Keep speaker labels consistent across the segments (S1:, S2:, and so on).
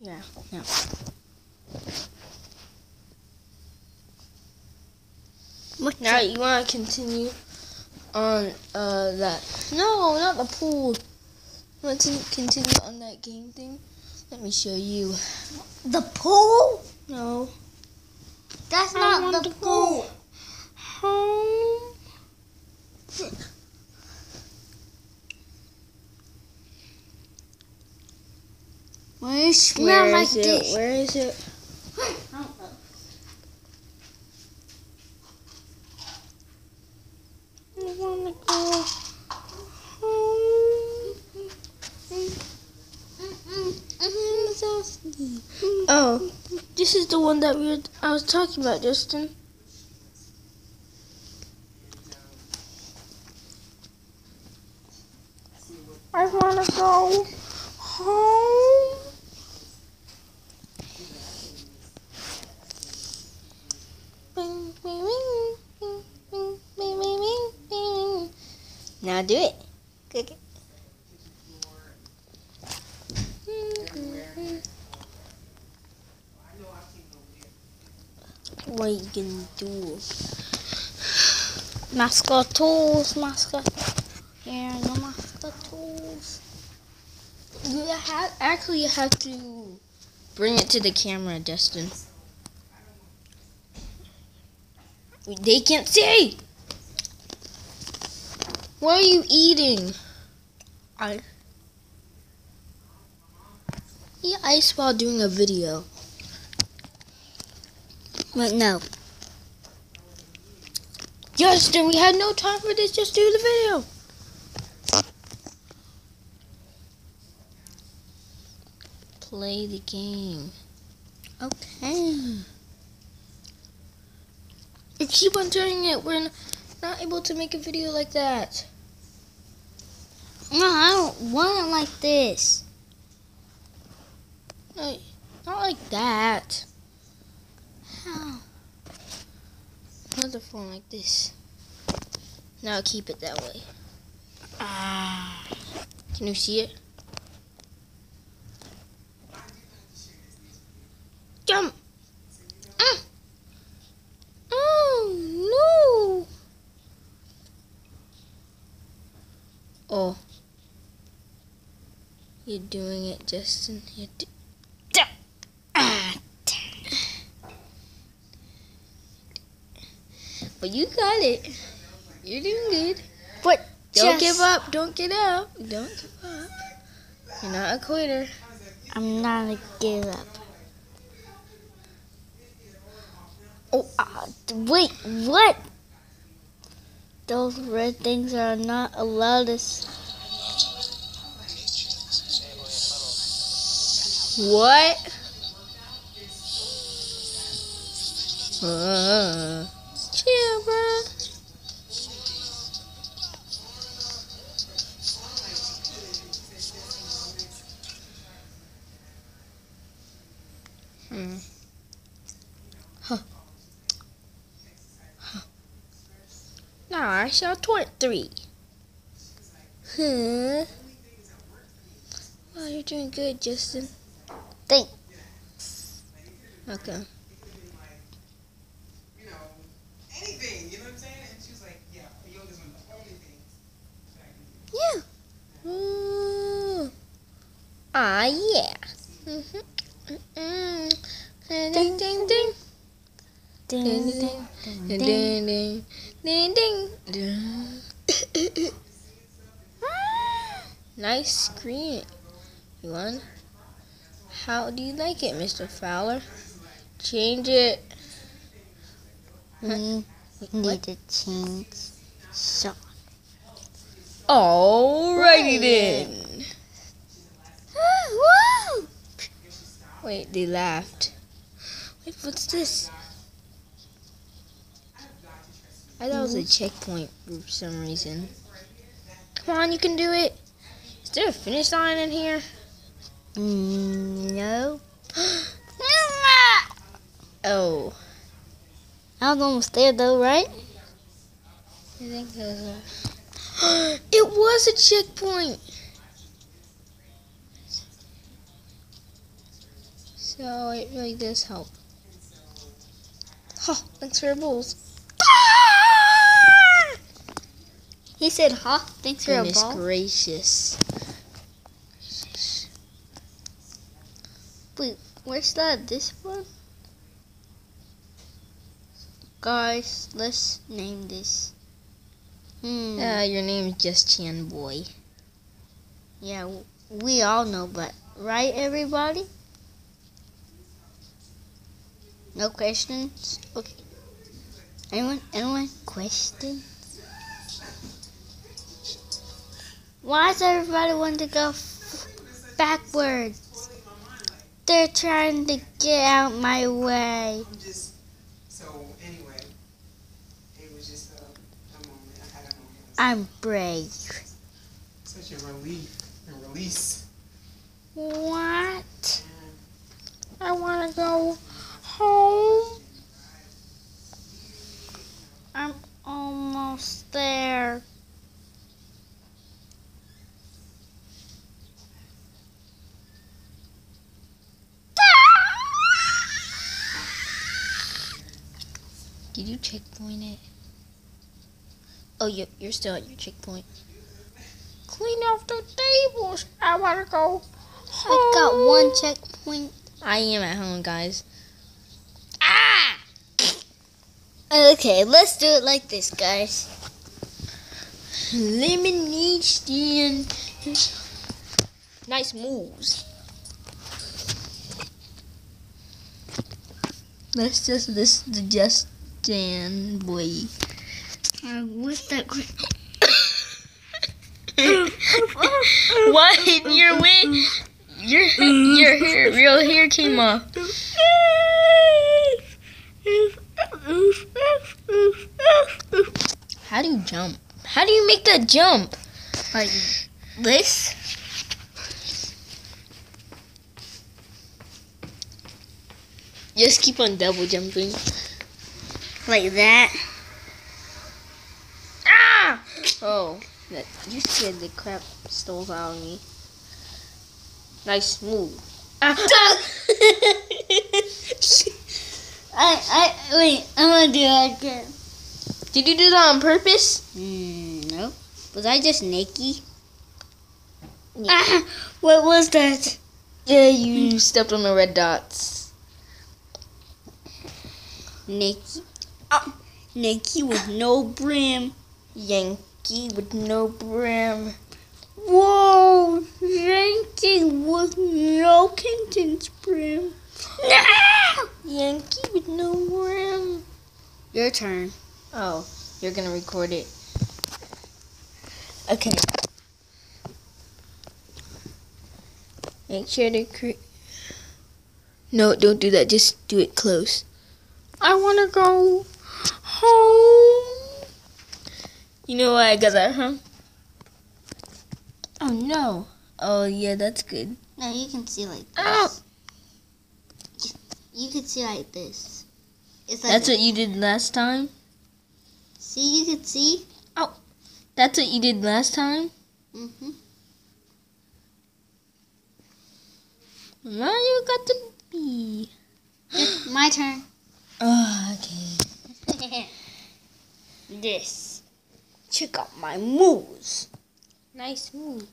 S1: Yeah, no.
S2: What's
S1: Now you want to continue on uh that? No, not the pool. You want to continue on that game thing? Let me show you.
S2: the pool?
S1: No.
S2: That's
S1: I
S2: not the pool.
S1: Home.
S2: Why is smell
S1: Where
S2: like
S1: is it?
S2: this?
S1: Where is it? I wanna go home. Oh, this is the one that we were, I was talking about, Justin. I wanna go home. Now do it. Click it. What you gonna do?
S2: Mascot tools, mascot. Here, no mascot tools.
S1: You have actually you have to bring it to the camera, Justin. They can't see. What are you eating?
S2: I-
S1: Eat ice while doing a video.
S2: Wait, no.
S1: Justin, we had no time for this. Just do the video. Play the game.
S2: Okay.
S1: Keep on doing it. We're not able to make a video like that.
S2: No, I don't want it like this.
S1: No, not like that.
S2: How?
S1: Another phone like this. Now keep it that way.
S2: Ah.
S1: Can you see it? Jump! Ah. Oh, no! Oh. You're doing it, Justin. You're but you got it. You're doing good.
S2: But
S1: Don't give up. Don't get up. Don't give up. You're not a quitter.
S2: I'm not a give up. Oh, uh, wait, what? Those red things are not allowed to.
S1: What? Uh, chill, bro. Hmm. Huh. Huh. Now I shall twerk three. Huh? Wow, you're doing good, Justin.
S2: Think.
S1: Okay.
S3: Yeah.
S1: Ooh. Ah, yeah. Mm-hmm. Ding, ding, ding.
S2: ding.
S1: Ding
S2: ding
S1: ding
S2: ding
S1: ding
S2: ding
S1: ding. ding. nice screen. You want? How do you like it, Mr. Fowler? Change it. Hmm.
S2: We need to change. So.
S1: Alrighty then. Wait, they laughed. Wait, what's this? I thought it was a hmm. checkpoint for some reason. Come on, you can do it. Is there a finish line in here?
S2: Mm, no.
S1: oh,
S2: I was almost there though, right?
S1: I think it was a. it was a checkpoint. So it really does help. Huh, thanks for your balls.
S2: He said, huh? Thanks for
S1: Goodness
S2: ball.
S1: gracious.
S2: Where's that? this one? Guys, let's name this. Hmm.
S1: Uh, your name is just Chan Boy.
S2: yeah, we all know, but right, everybody? No questions? Okay. Anyone? Anyone? Questions? Why does everybody want to go f- backwards? They're trying to get out my way.
S3: I'm just so anyway. It was just a, a moment. I had a moment.
S2: I'm brave.
S3: Such a relief and release.
S2: What?
S3: And
S2: I want to go home. I'm almost there.
S1: Did you checkpoint it? Oh, you, you're still at your checkpoint.
S2: Clean off the tables. I want to go I got one checkpoint.
S1: I am at home, guys.
S2: Ah! Okay, let's do it like this, guys.
S1: Lemonade stand. Nice moves. Let's just this the just stand boy.
S2: Uh, what's that?
S1: what? Your wig? Your your hair, real hair came off. How do you jump? How do you make that jump?
S2: Like this?
S1: Just keep on double jumping.
S2: Like that?
S1: Ah! Oh, that you scared the crap stole out of me. Nice move. Ah.
S2: I, I, wait, I'm gonna do that again.
S1: Did you do that on purpose?
S2: Mm, no. Was I just naked?
S1: Yeah.
S2: Ah, what was that?
S1: Yeah, you stepped on the red dots.
S2: Naked? Uh, oh, naked with no brim.
S1: Yankee with no brim.
S2: Whoa, Yankee with no contents brim. No!
S1: Yankee with no brim.
S2: Your turn.
S1: Oh, you're gonna record it. Okay. Make sure to cre- No, don't do that. Just do it close.
S2: I wanna go home.
S1: You know why I got that, huh? Oh no. Oh yeah, that's good.
S2: No, you can see like this.
S1: Ow!
S2: You can see like this. Like
S1: That's what you did last time.
S2: See, you can see. Oh.
S1: That's what you did last time.
S2: Mm-hmm.
S1: Now you got to be.
S2: My turn.
S1: Oh, okay.
S2: this. Check out my moves.
S1: Nice move.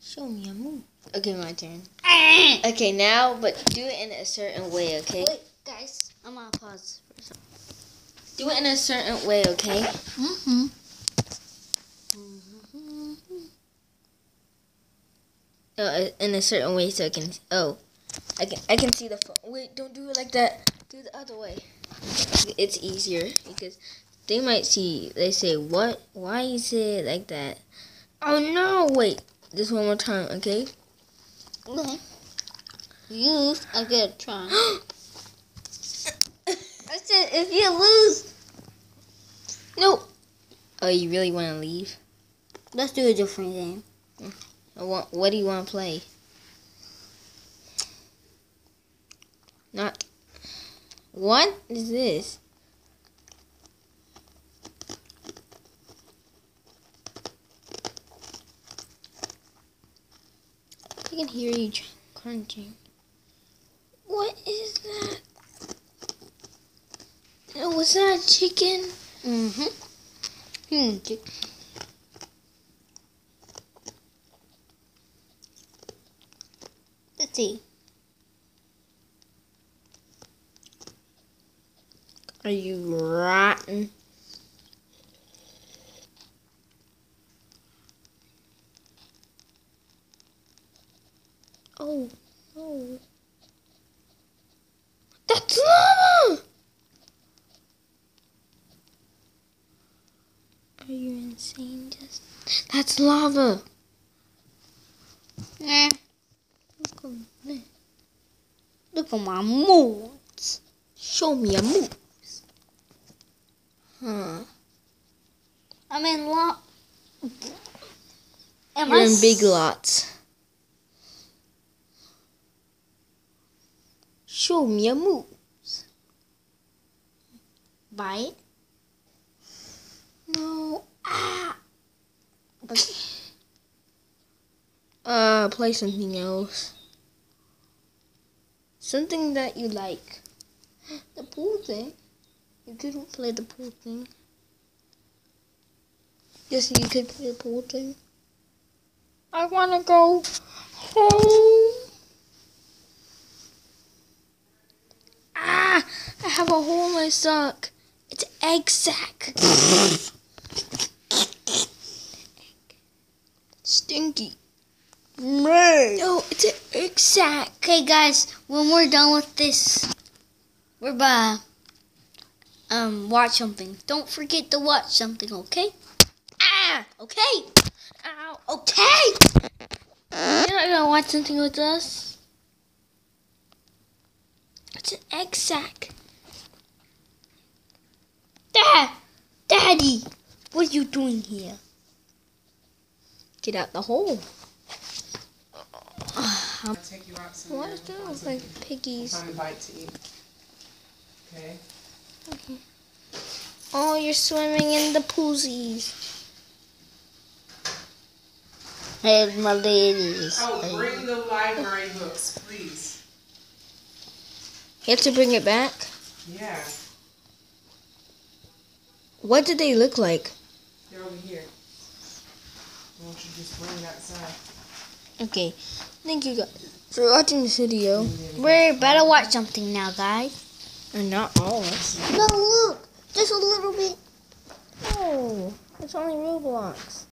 S1: Show me a move. Okay, my turn. Okay, now, but do it in a certain way, okay?
S2: Wait, guys. I'm gonna pause for a second.
S1: Do it in a certain way, okay?
S2: Mm-hmm.
S1: Oh, uh, in a certain way so I can. Oh, I can. I can see the phone. Wait, don't do it like that. Do it the other way. It's easier because they might see. They say, "What? Why is it like that?" Oh no! Wait, just one more time, okay?
S2: Okay. You, I'm gonna try. I said, if you lose,
S1: no. Oh, you really want to leave?
S2: let's do a different game.
S1: I want, what do you want to play? Not. What is this? I can hear you crunching. What is that? Was that chicken?
S2: Mm-hmm. Hmm. Let's see.
S1: Are you rotten? Oh, no. That's lava! Are you insane, Just That's lava!
S2: Eh. Look at me. Look at my moves.
S1: Show me a move. Huh.
S2: I'm in lot. Am
S1: You're
S2: I
S1: in big lots. Show me a move.
S2: Bite.
S1: No. Ah. Okay. Uh, play something else. Something that you like. The pool thing. You couldn't play the pool thing. Yes, you could play the pool thing. I wanna go home. Ah! I have a hole in my sock. It's egg sack. Stinky. No, it's an egg sack.
S2: Okay, guys, when we're done with this, we're by um watch something. Don't forget to watch something, okay? Ah, okay,
S1: Ow.
S2: okay.
S1: You're not gonna watch something with us? It's an egg sack.
S2: Dad, Daddy, what are you doing here?
S1: Get out the hole. Uh-huh.
S3: I'll take you out somewhere.
S1: Why does that look like piggies?
S3: Find a bite to eat. Okay.
S1: Oh, you're swimming in the poosies.
S2: Hey, my ladies.
S3: Oh, bring the library books, please.
S1: You have to bring it back.
S3: Yeah,
S1: What did they look like?
S3: they're over here. Why don't you just bring it outside?
S1: Okay. Thank you guys for watching this video.
S2: We're about to watch something now, guys.
S1: Or not all of us.
S2: No, look, just a little bit.
S1: Oh, it's only Roblox.